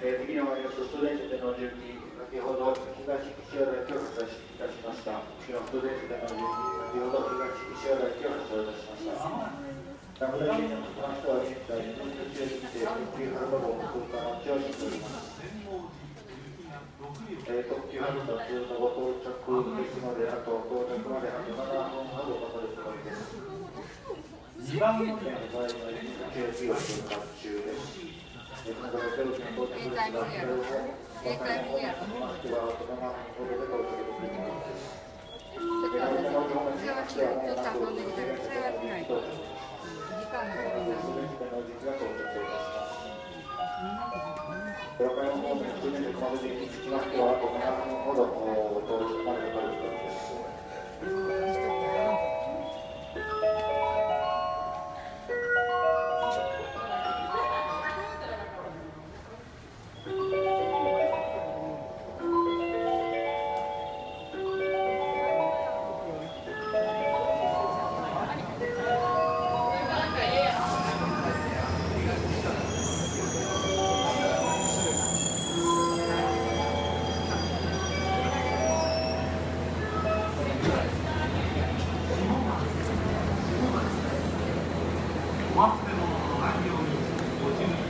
えー、右の割りストレートでの準備、先ほど東岸和田駅を発車いたしました。右のストレートでの準備、先ほど東岸和田駅を発車いたしました。名古屋県につきましては、現在、入場中にて、特急ハルバ号の通過待ちをしております。えー、特急ハルバ通のご到着ですので、あと到着まであと7分ほどかかるつもりです。2番乗りの場合は、入場中を通過中です。警戒不やろ警戒不やろちょっと私はちょっと遊んできたらそれはないと時間も取れない和歌山方面、船で熊本に着きましては、5分ほど到着までかかると。お忘れ物のないようにご注意